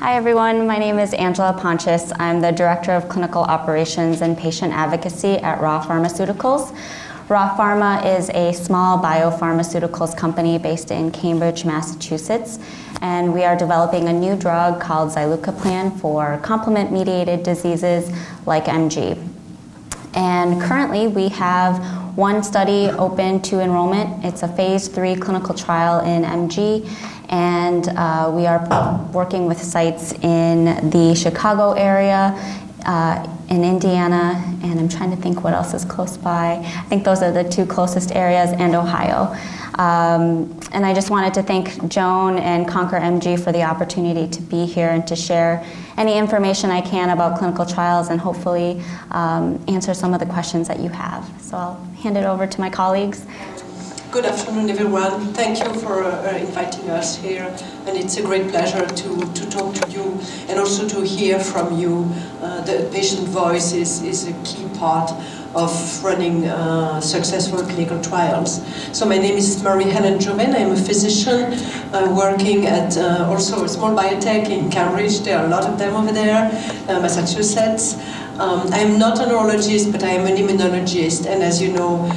Hi, everyone. My name is Angela Pontius. I'm the Director of Clinical Operations and Patient Advocacy at Ra Pharmaceuticals. Ra Pharma is a small biopharmaceuticals company based in Cambridge, Massachusetts, and we are developing a new drug called Zilucoplan for complement mediated diseases like MG. And currently, we have one study open to enrollment. It's a phase three clinical trial in MG, and uh, we are working with sites in the Chicago area, uh, in Indiana, and I'm trying to think what else is close by. I think those are the two closest areas, and Ohio. Um, and I just wanted to thank Joan and Conquer MG for the opportunity to be here and to share any information I can about clinical trials and hopefully um, answer some of the questions that you have. So I'll hand it over to my colleagues. Good afternoon, everyone. Thank you for uh, inviting us here, and it's a great pleasure to, to talk to you and also to hear from you. Uh, the patient voice is, is a key part of running uh, successful clinical trials. So my name is Marie-Hélène Jouvin. I'm a physician uh, working at uh, also a small biotech in Cambridge. There are a lot of them over there, uh, Massachusetts. Um, I'm not a neurologist, but I am an immunologist, and as you know,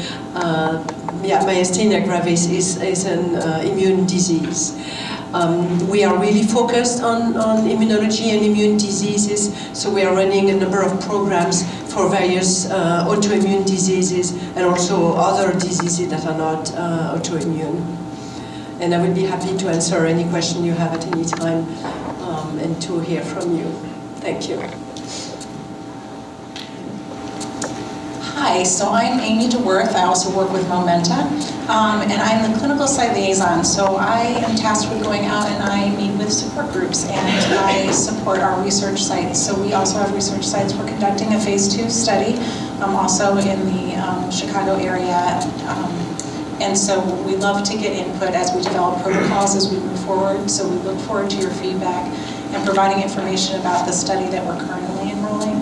yeah, myasthenia gravis is, is an uh, immune disease. Um, we are really focused on, on immunology and immune diseases, so we are running a number of programs for various uh, autoimmune diseases and also other diseases that are not uh, autoimmune. And I would be happy to answer any question you have at any time um, and to hear from you. Thank you. Hi, so I'm Amy DeWorth. I also work with Momenta, um, and I'm the clinical site liaison. So I am tasked with going out and I meet with support groups and I support our research sites. So we also have research sites. We're conducting a phase two study, um, also in the um, Chicago area. Um, and so we love to get input as we develop protocols as we move forward. So we look forward to your feedback and providing information about the study that we're currently enrolling.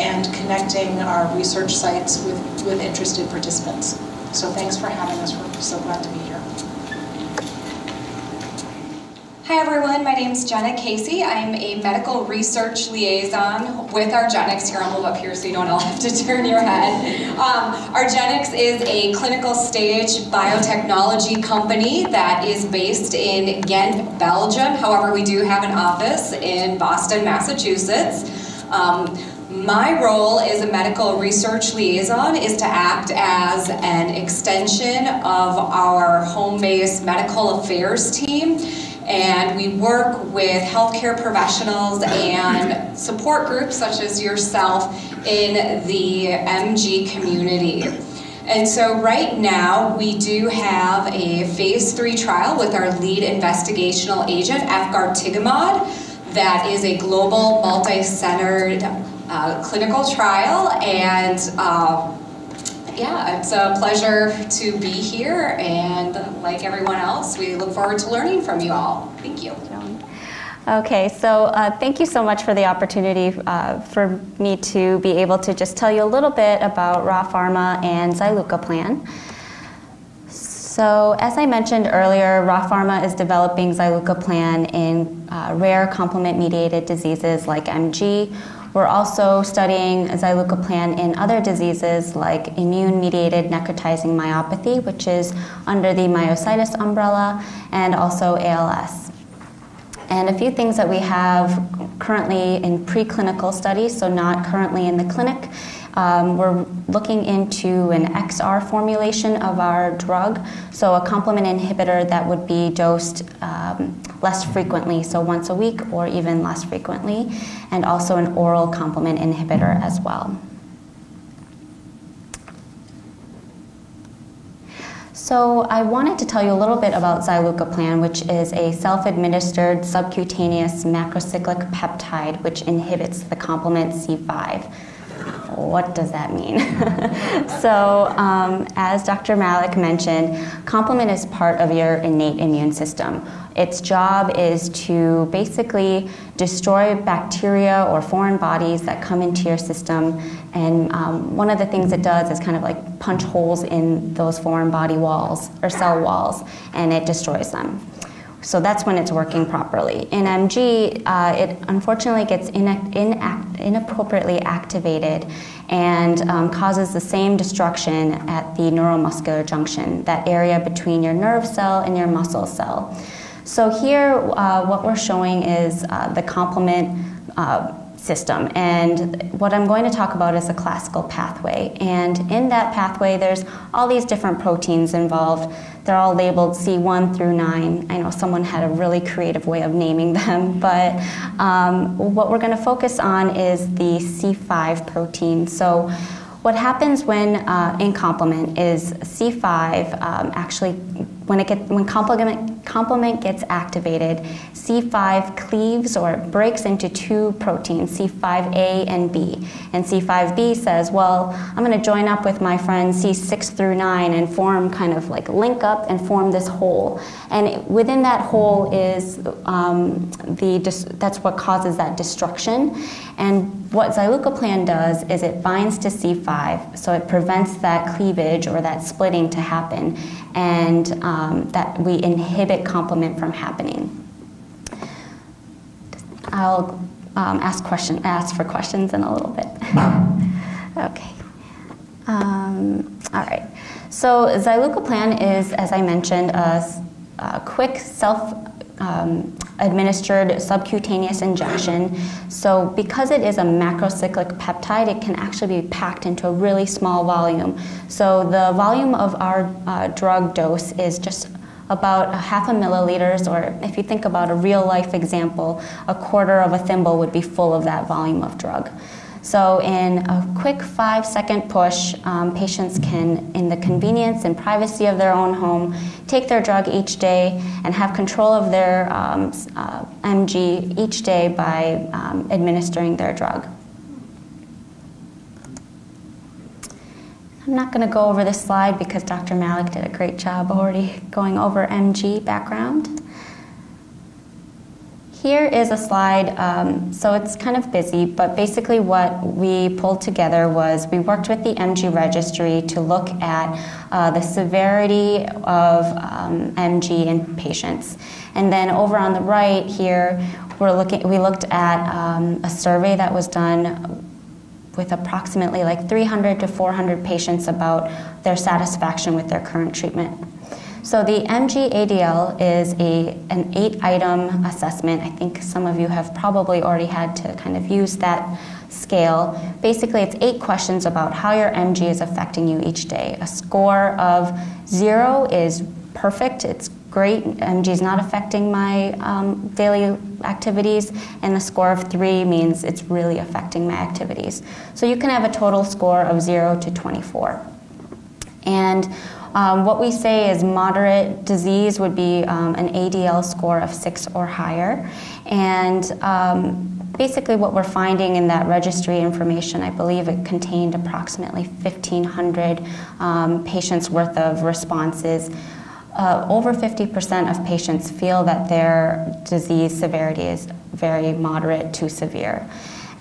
And connecting our research sites with, with interested participants. So thanks for having us. We're so glad to be here. Hi everyone, my name is Jenna Casey. I'm a medical research liaison with argenx. Here, I'll move up here so you don't all have to turn your head. Um, argenx is a clinical stage biotechnology company that is based in Ghent, Belgium. However, we do have an office in Boston, Massachusetts. Um, my role as a medical research liaison is to act as an extension of our home-based medical affairs team and we work with healthcare professionals and support groups such as yourself in the MG community. And so right now we do have a phase three trial with our lead investigational agent, efgartigimod, that is a global multi-centered uh, clinical trial and uh, yeah, it's a pleasure to be here and like everyone else, we look forward to learning from you all. Thank you. Okay, so uh, thank you so much for the opportunity uh, for me to be able to just tell you a little bit about Ra Pharma and Zilucoplan. So as I mentioned earlier, Ra Pharma is developing Zilucoplan in uh, rare complement-mediated diseases like MG, we're also studying zilucoplan in other diseases like immune-mediated necrotizing myopathy, which is under the myositis umbrella, and also ALS. And a few things that we have currently in preclinical studies, so not currently in the clinic, um, we're looking into an XR formulation of our drug, so a complement inhibitor that would be dosed um, less frequently, so once a week or even less frequently, and also an oral complement inhibitor as well. So I wanted to tell you a little bit about zilucoplan, which is a self-administered subcutaneous macrocyclic peptide which inhibits the complement C5 what does that mean? so, um, as Dr. Malik mentioned, complement is part of your innate immune system. Its job is to basically destroy bacteria or foreign bodies that come into your system. And um, one of the things it does is kind of like punch holes in those foreign body walls or cell walls, and it destroys them. So that's when it's working properly. In MG, uh, it unfortunately gets inact- inact- inappropriately activated and um, causes the same destruction at the neuromuscular junction, that area between your nerve cell and your muscle cell. So here, uh, what we're showing is uh, the complement uh, system. And what I'm going to talk about is a classical pathway. And in that pathway, there's all these different proteins involved. They're all labeled C1 through 9. I know someone had a really creative way of naming them, but um, what we're going to focus on is the C5 protein. So what happens when uh, in complement is C5 um, actually when it get, when complement complement gets activated, C5 cleaves or breaks into two proteins, C5a and b. And C5b says, well, I'm going to join up with my friends C6 through 9 and form kind of like link up and form this hole. And within that hole is um, the that's what causes that destruction. And what zilucoplan does is it binds to C5, so it prevents that cleavage or that splitting to happen, and um, that we inhibit complement from happening. I'll um, ask question ask for questions in a little bit. okay. Um, all right. So zilucoplan is, as I mentioned, a, a quick self um, administered subcutaneous injection. So because it is a macrocyclic peptide, it can actually be packed into a really small volume. So the volume of our uh, drug dose is just about a half a milliliters, or if you think about a real life example, a quarter of a thimble would be full of that volume of drug. So, in a quick five second push, um, patients can, in the convenience and privacy of their own home, take their drug each day and have control of their um, uh, MG each day by um, administering their drug. I'm not going to go over this slide because Dr. Malik did a great job already going over MG background. Here is a slide, um, so it's kind of busy, but basically what we pulled together was we worked with the MG registry to look at uh, the severity of um, MG in patients. And then over on the right here, we're looking, we looked at um, a survey that was done with approximately like 300 to 400 patients about their satisfaction with their current treatment. So the MG-ADL is a, an eight-item assessment. I think some of you have probably already had to kind of use that scale. Basically, it's eight questions about how your MG is affecting you each day. A score of zero is perfect. It's great. MG is not affecting my um, daily activities, and a score of three means it's really affecting my activities. So you can have a total score of zero to 24. And um, what we say is moderate disease would be um, an ADL score of six or higher. And um, basically, what we're finding in that registry information, I believe it contained approximately 1,500 um, patients worth of responses. Uh, over 50% of patients feel that their disease severity is very moderate to severe.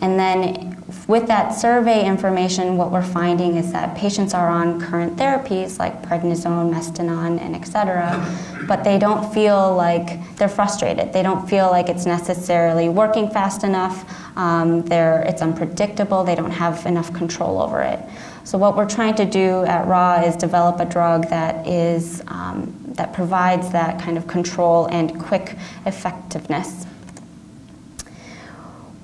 And then with that survey information, what we're finding is that patients are on current therapies like prednisone, mestinon, and et cetera, but they don't feel like they're frustrated. They don't feel like it's necessarily working fast enough. Um, it's unpredictable. They don't have enough control over it. So what we're trying to do at Ra is develop a drug that is um, that provides that kind of control and quick effectiveness.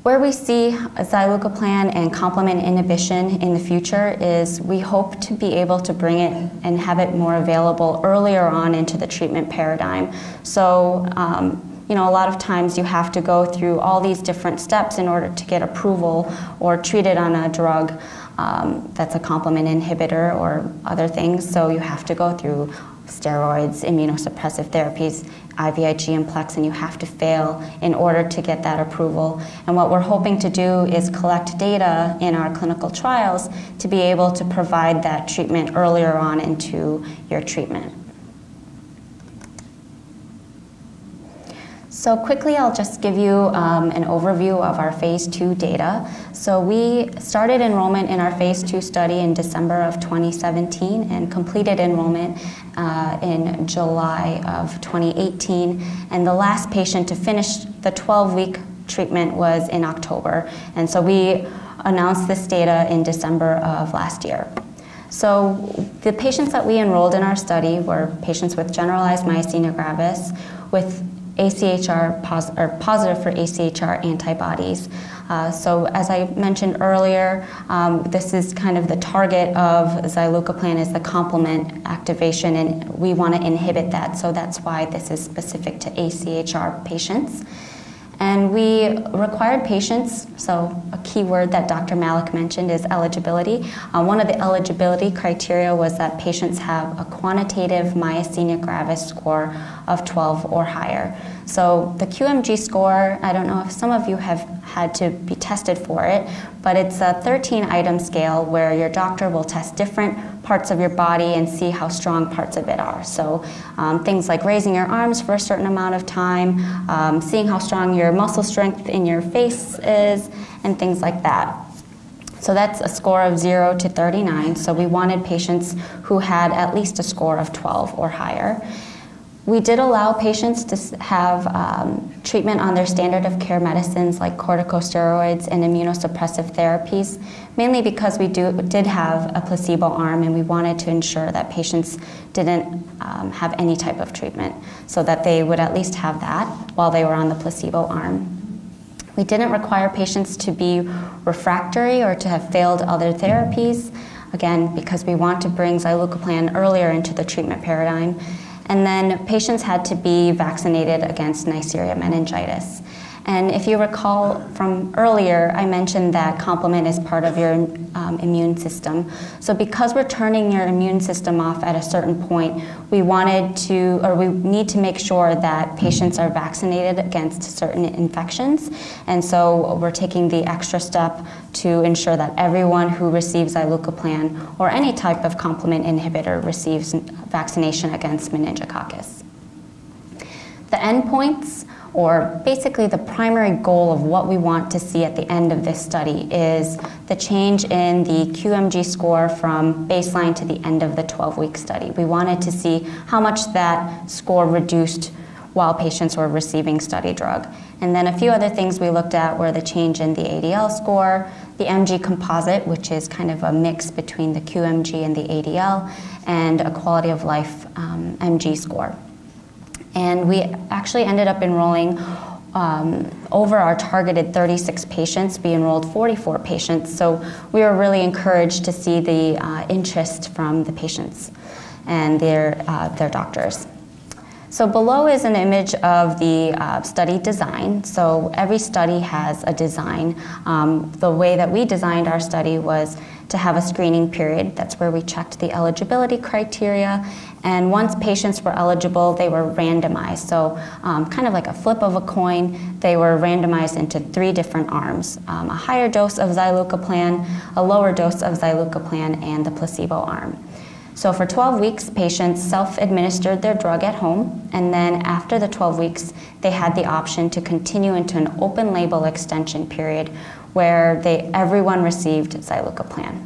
Where we see zilucoplan and complement inhibition in the future is we hope to be able to bring it and have it more available earlier on into the treatment paradigm. So, um, you know, a lot of times you have to go through all these different steps in order to get approval or treated on a drug um, that's a complement inhibitor or other things. So you have to go through steroids, immunosuppressive therapies, IVIG and Plex, and you have to fail in order to get that approval. And what we're hoping to do is collect data in our clinical trials to be able to provide that treatment earlier on into your treatment. So quickly, I'll just give you um, an overview of our phase two data. So we started enrollment in our phase two study in December of 2017 and completed enrollment uh, in July of 2018. And the last patient to finish the 12-week treatment was in October. And so we announced this data in December of last year. So the patients that we enrolled in our study were patients with generalized myasthenia gravis with ACHR pos- or positive for ACHR antibodies. Uh, so as I mentioned earlier, um, this is kind of the target of zilucoplan is the complement activation, and we want to inhibit that. So that's why this is specific to ACHR patients. And we required patients, so a key word that Dr. Malik mentioned is eligibility. Uh, one of the eligibility criteria was that patients have a quantitative myasthenia gravis score of 12 or higher. So the QMG score, I don't know if some of you have had to be tested for it, but it's a 13 item scale where your doctor will test different parts of your body and see how strong parts of it are. So um, things like raising your arms for a certain amount of time, um, seeing how strong your muscle strength in your face is, and things like that. So that's a score of 0 to 39. So we wanted patients who had at least a score of 12 or higher. We did allow patients to have um, treatment on their standard of care medicines like corticosteroids and immunosuppressive therapies, mainly because we do, did have a placebo arm and we wanted to ensure that patients didn't um, have any type of treatment so that they would at least have that while they were on the placebo arm. We didn't require patients to be refractory or to have failed other therapies, again, because we want to bring zilucoplan earlier into the treatment paradigm. And then patients had to be vaccinated against Neisseria meningitis. And if you recall from earlier, I mentioned that complement is part of your um, immune system. So because we're turning your immune system off at a certain point, we wanted to, or we need to make sure that patients are vaccinated against certain infections. And so we're taking the extra step to ensure that everyone who receives zilucoplan or any type of complement inhibitor receives vaccination against meningococcus. The endpoints or basically the primary goal of what we want to see at the end of this study is the change in the QMG score from baseline to the end of the 12 week study. We wanted to see how much that score reduced while patients were receiving study drug. And then a few other things we looked at were the change in the ADL score, the MG composite, which is kind of a mix between the QMG and the ADL, and a quality of life um, MG score. And we actually ended up enrolling um, over our targeted 36 patients. We enrolled 44 patients, so we were really encouraged to see the uh, interest from the patients and their, uh, their doctors. So below is an image of the uh, study design. So every study has a design. Um, the way that we designed our study was to have a screening period. That's where we checked the eligibility criteria. And once patients were eligible, they were randomized. So, um, kind of like a flip of a coin, they were randomized into three different arms um, a higher dose of zilucoplan, a lower dose of zilucoplan, and the placebo arm. So, for 12 weeks, patients self administered their drug at home, and then after the 12 weeks, they had the option to continue into an open label extension period where they, everyone received zilucoplan.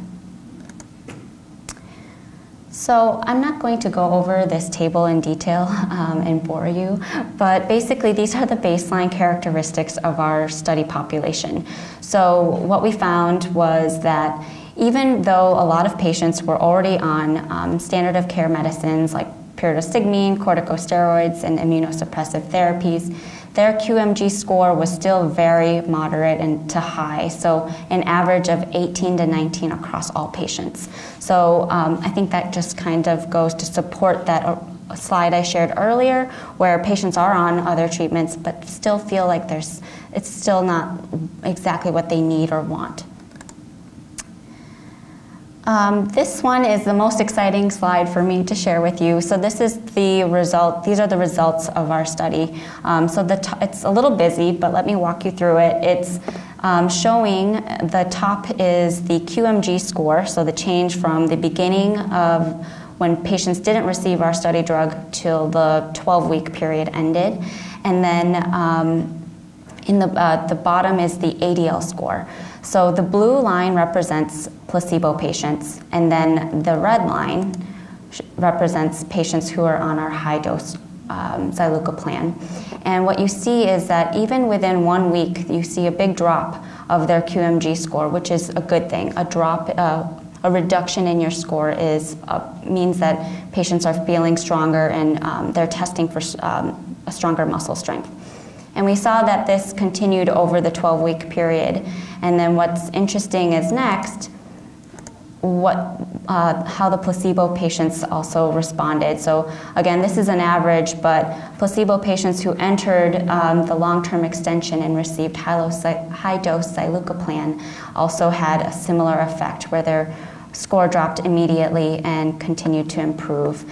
So I'm not going to go over this table in detail um, and bore you, but basically these are the baseline characteristics of our study population. So what we found was that even though a lot of patients were already on um, standard of care medicines like pyridostigmine, corticosteroids, and immunosuppressive therapies, their QMG score was still very moderate and to high, so an average of 18 to 19 across all patients. So um, I think that just kind of goes to support that uh, slide I shared earlier, where patients are on other treatments but still feel like there's it's still not exactly what they need or want. Um, this one is the most exciting slide for me to share with you. So this is the result. These are the results of our study. Um, so the it's a little busy, but let me walk you through it. It's um, showing the top is the QMG score, so the change from the beginning of when patients didn't receive our study drug till the 12-week period ended. And then um, in the, uh, the bottom is the ADL score. So the blue line represents placebo patients, and then the red line represents patients who are on our high dose um, zilucoplan. And what you see is that even within one week, you see a big drop of their QMG score, which is a good thing. A drop, uh, a reduction in your score is uh, means that patients are feeling stronger and um, they're testing for um, a stronger muscle strength. And we saw that this continued over the 12 week period. And then what's interesting is next, what, uh, how the placebo patients also responded. So again, this is an average, but placebo patients who entered um, the long-term extension and received high-dose zilucoplan also had a similar effect where their score dropped immediately and continued to improve.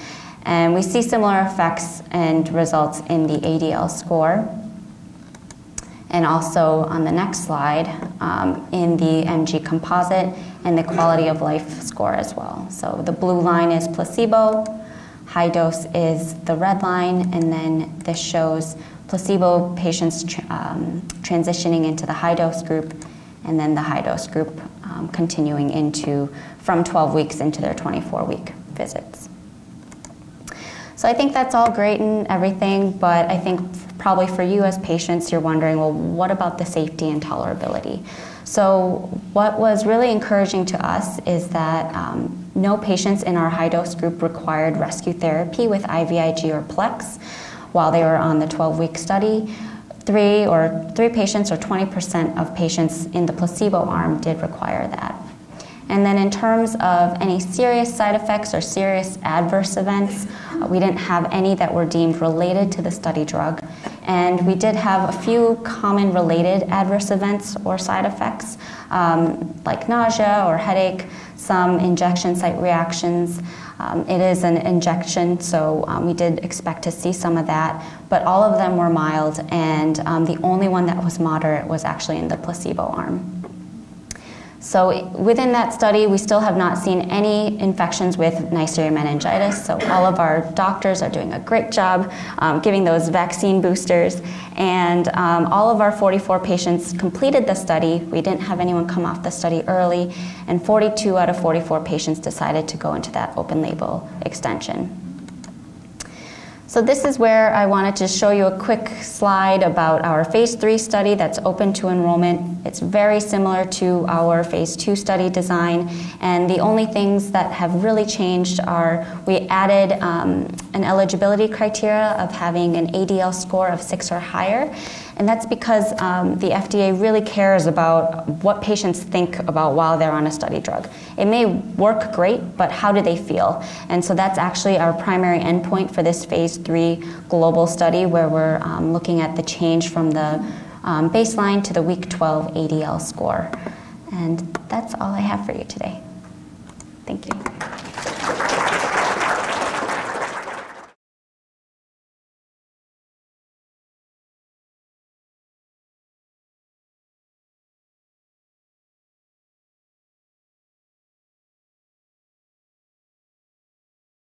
And we see similar effects and results in the ADL score and also on the next slide um, in the MG composite and the quality of life score as well. So the blue line is placebo, high dose is the red line, and then this shows placebo patients tra um, transitioning into the high dose group, and then the high dose group um, continuing into from 12 weeks into their 24 week visits. So I think that's all great and everything, but I think probably for you as patients, you're wondering, well, what about the safety and tolerability? So what was really encouraging to us is that um, no patients in our high dose group required rescue therapy with IVIG or PLEX while they were on the 12-week study. Three or three patients or 20% of patients in the placebo arm did require that. And then in terms of any serious side effects or serious adverse events, uh, we didn't have any that were deemed related to the study drug. And we did have a few common related adverse events or side effects, um, like nausea or headache, some injection site reactions. Um, it is an injection, so um, we did expect to see some of that, but all of them were mild, and um, the only one that was moderate was actually in the placebo arm. So within that study, we still have not seen any infections with Neisseria meningitis. So all of our doctors are doing a great job um, giving those vaccine boosters. And um, all of our 44 patients completed the study. We didn't have anyone come off the study early. And 42 out of 44 patients decided to go into that open label extension. So this is where I wanted to show you a quick slide about our phase three study that's open to enrollment. It's very similar to our phase two study design, and the only things that have really changed are we added um, an eligibility criteria of having an ADL score of six or higher, and that's because um, the FDA really cares about what patients think about while they're on a study drug. It may work great, but how do they feel? And so that's actually our primary endpoint for this phase three global study where we're um, looking at the change from the um, baseline to the week 12 ADL score. And that's all I have for you today. Thank you.